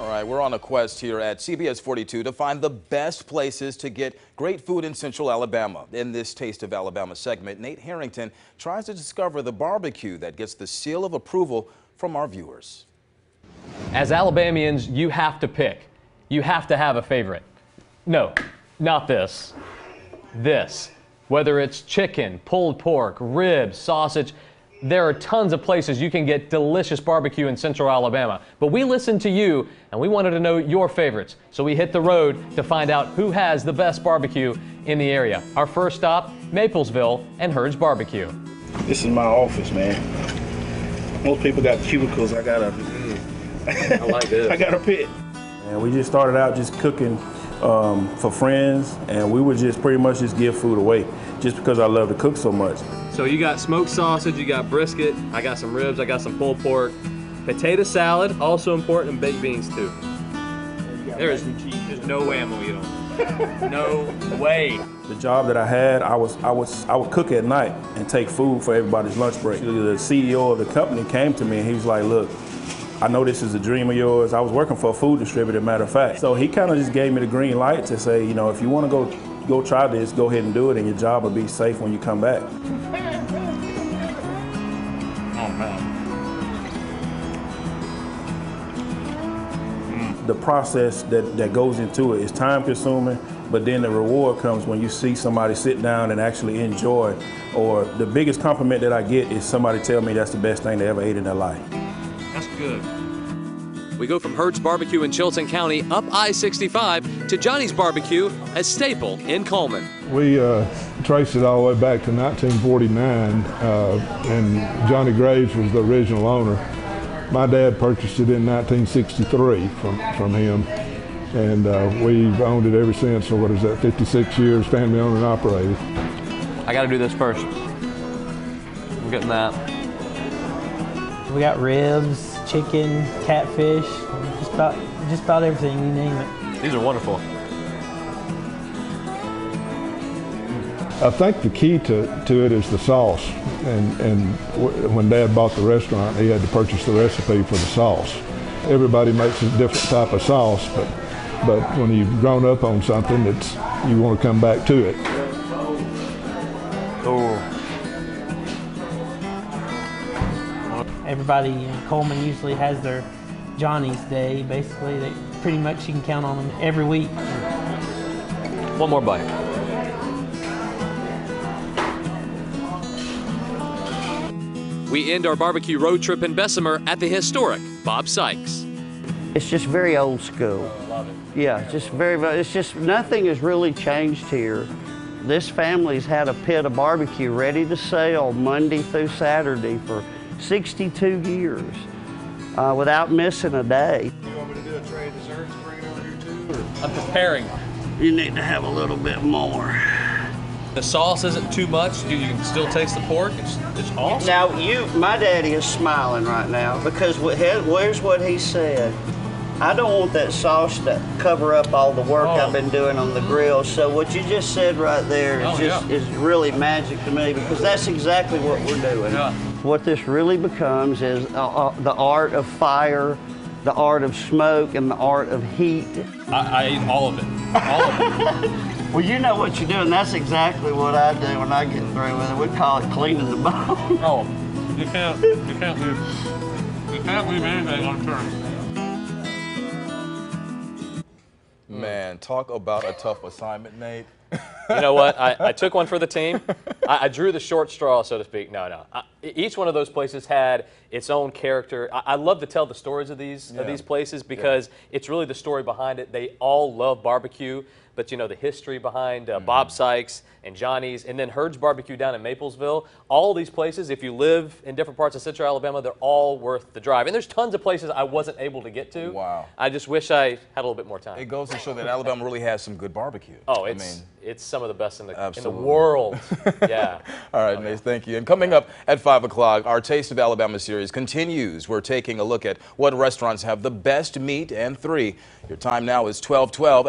All right, we're on a quest here at CBS 42 to find the best places to get great food in Central Alabama. In this Taste of Alabama segment, Nate Harrington tries to discover the barbecue that gets the seal of approval from our viewers. As Alabamians, you have to pick. You have to have a favorite. No, not this. This. Whether it's chicken, pulled pork, ribs, sausage, there are tons of places you can get delicious barbecue in central Alabama. But we listened to you and we wanted to know your favorites. So we hit the road to find out who has the best barbecue in the area. Our first stop, Maplesville and Hurd's Barbecue. This is my office, man. Most people got cubicles. I got a. I like this. I got a pit. And we just started out just cooking um, for friends, and we would just pretty much just give food away, just because I love to cook so much. So you got smoked sausage, you got brisket, I got some ribs, I got some pulled pork, potato salad, also important, and baked beans too. There is there's no way I'm gonna eat them. no way. The job that I had, I was I was I would cook at night and take food for everybody's lunch break. The CEO of the company came to me and he was like, "Look, I know this is a dream of yours. I was working for a food distributor, matter of fact. So he kind of just gave me the green light to say, you know, if you want to go go try this, go ahead and do it, and your job will be safe when you come back. The process that, that goes into it is time consuming, but then the reward comes when you see somebody sit down and actually enjoy. Or the biggest compliment that I get is somebody tell me that's the best thing they ever ate in their life. That's good. We go from Hurd's Barbecue in Chilton County up I-65 to Johnny's Barbecue, a staple in Cullman. We uh, traced it all the way back to 1949, uh, and Johnny Graves was the original owner. My dad purchased it in 1963 from, from him, and uh, we've owned it ever since. So what is that, 56 years, family owned and operated. I gotta do this first. I'm getting that. We got ribs, chicken, catfish, just about just about everything you name it. These are wonderful. I think the key to, to it is the sauce. And, and w- when Dad bought the restaurant, he had to purchase the recipe for the sauce. Everybody makes a different type of sauce, but, but when you've grown up on something, it's, you want to come back to it. Oh, Everybody in Cullman usually has their Johnny's Day. Basically, they pretty much you can count on them every week. one more bite. We end our barbecue road trip in Bessemer at the historic Bob Sykes. It's just very old school. I love it. Yeah, just very, very, it's just nothing has really changed here. This family's had a pit of barbecue ready to sell Monday through Saturday for 62 years uh, without missing a day. You want me to do a tray of desserts and bring it over here too? Or? I'm preparing. You need to have a little bit more. The sauce isn't too much. You, you can still taste the pork. It's, it's awesome. Now, you, my daddy is smiling right now because what, he- where's what he said? I don't want that sauce to cover up all the work Oh. I've been doing on the grill. So what you just said right there is Oh, just yeah. is really magic to me because that's exactly what we're doing. Yeah. What this really becomes is uh, uh, the art of fire, the art of smoke, and the art of heat. I, I eat all of it. All of it. Well, you know what you're doing. That's exactly what I do when I get through with it. We call it cleaning the bone. Oh, you can't. You can't leave. You can't leave anything unturned. Man, talk about a tough assignment, Nate. you know what? I, I took one for the team. I, I drew the short straw, so to speak. No, no. I, each one of those places had its own character. I, I love to tell the stories of these Yeah. of these places because it's really the story behind it. They all love barbecue, but you know the history behind uh, Bob Sykes and Johnny's, and then Hurd's Barbecue down in Maplesville. All these places, if you live in different parts of Central Alabama, they're all worth the drive. And there's tons of places I wasn't able to get to. Wow. I just wish I had a little bit more time. It goes to show that Alabama really has some good barbecue. Oh, I it's mean, it's some of the best in the in the world. yeah. All right, Nate, thank you. And coming up at 5 o'clock, our Taste of Alabama series continues. We're taking a look at what restaurants have the best meat and three. Your time now is 1212.